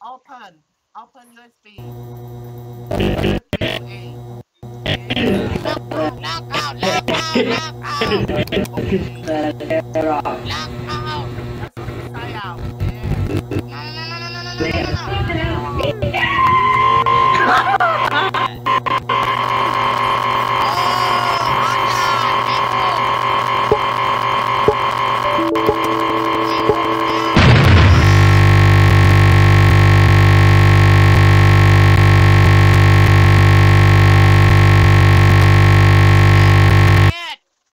Open. Open USB. Lock out, lock out, lock out, lock out. Out. Out.